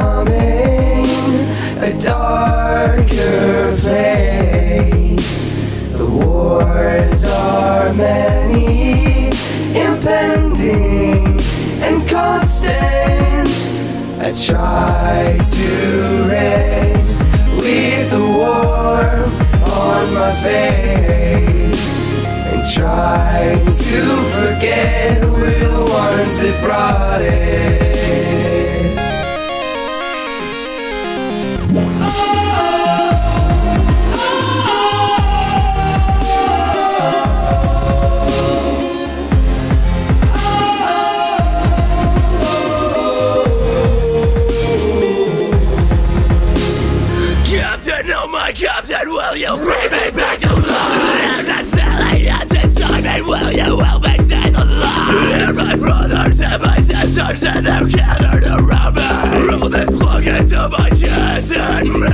becoming a darker place. The wars are many, impending and constant. I try to rest with the warmth on my face and try to forget the ones that brought it. My Captain, will you bring me back to life? That feeling that's inside me, will you help me stay alive? Hear my brothers and my sisters and they're gathered around me Roll this plug into my chest and